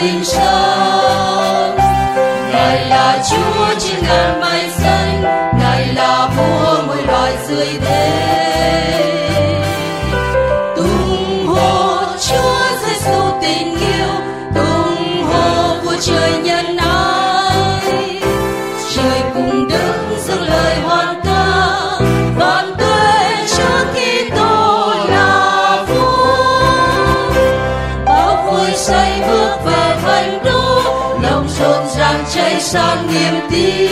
vinh sáng ngài là chúa trên ngàn mây xanh ngài là vua mỗi loài dưới thế về thành đô lòng rộn ràng cháy sang niềm tin.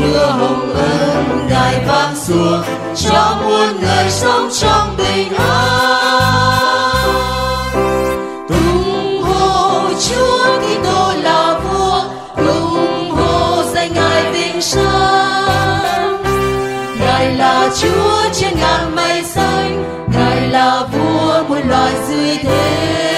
Mưa hồng ơn ngài vang xuống cho muôn người sống trong bình an. Tung hô Chúa, Kitô là vua, tung hô danh ngài vinh sang. Ngài là Chúa trên ngàn mây xanh, ngài là vua muôn loài dưới thế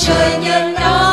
trời nhân đó.